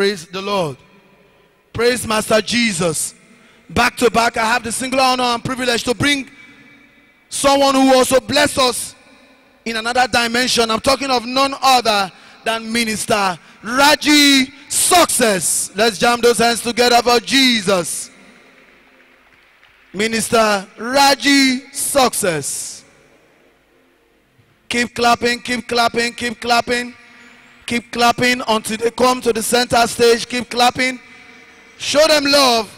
Praise the Lord. Praise Master Jesus. Back to back, I have the singular honor and privilege to bring someone who also bless us in another dimension. I'm talking of none other than Minister Raji Success. Let's jam those hands together for Jesus. Minister Raji Success. Keep clapping, keep clapping, keep clapping. Keep clapping until they come to the center stage. Keep clapping. Show them love.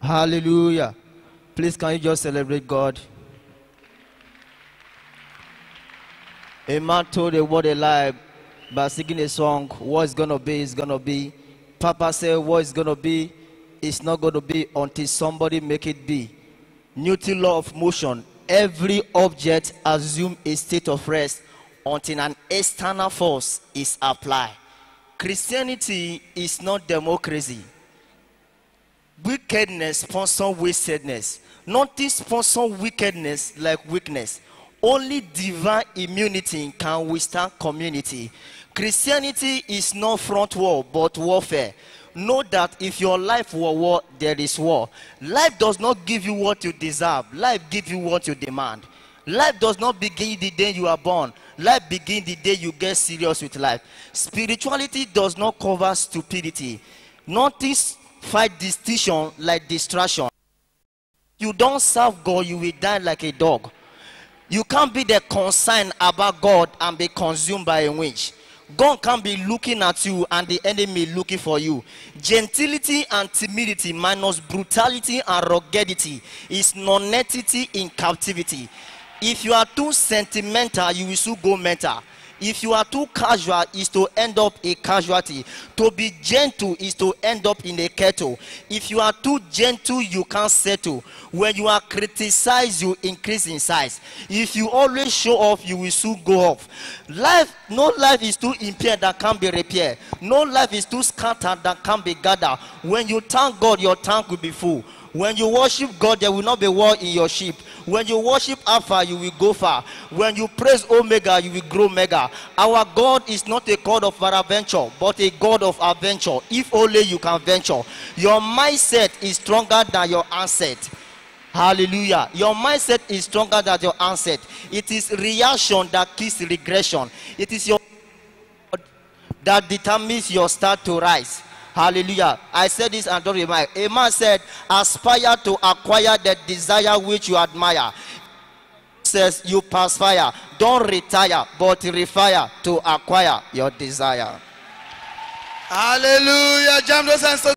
Hallelujah. Please, can you just celebrate God? A man told a word a lie by singing a song. What's gonna be is gonna be. Papa said, What's gonna be is not gonna be until somebody make it be. Newton law of motion. Every object assume a state of rest until an external force is applied. Christianity is not democracy. Wickedness sponsor wickedness. Nothing sponsor wickedness like weakness. Only divine immunity can withstand community. Christianity is not front war but warfare. Know that if your life were war, there is war. Life does not give you what you deserve. Life gives you what you demand. Life does not begin the day you are born. Life begins the day you get serious with life. Spirituality does not cover stupidity. Notice fight distinction like distraction. You don't serve God, you will die like a dog. You can't be the concern about God and be consumed by a witch. God can't be looking at you and the enemy looking for you. Gentility and timidity minus brutality and ruggedity is non-entity in captivity. If you are too sentimental, you will soon go mental. If you are too casual, is to end up a casualty. To be gentle is to end up in a kettle. If you are too gentle, you can't settle. When you are criticized, you increase in size. If you always show off, you will soon go off. Life, no life is too impaired that can't be repaired. No life is too scattered that can be gathered. When you thank God, your tank will be full. When you worship God, there will not be war in your ship. When you worship Alpha, you will go far. When you praise Omega, you will grow mega. Our God is not a God of adventure, but a God of adventure. If only you can venture. Your mindset is stronger than your asset. Hallelujah. Your mindset is stronger than your asset. It is reaction that kills regression. It is your that determines your start to rise. Hallelujah. I said this and don't remind. A man said, aspire to acquire the desire which you admire. Says you pass fire. Don't retire, but refire to acquire your desire. Hallelujah. Jam those hands